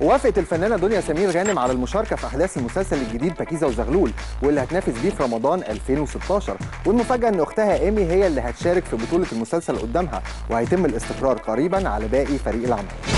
وافقت الفنانة دنيا سمير غانم على المشاركة في أحداث المسلسل الجديد بكيزه وزغلول واللي هتنافس بيه في رمضان 2016 والمفاجأة إن أختها إيمي هي اللي هتشارك في بطولة المسلسل قدامها وهيتم الاستقرار قريبا على باقي فريق العمل.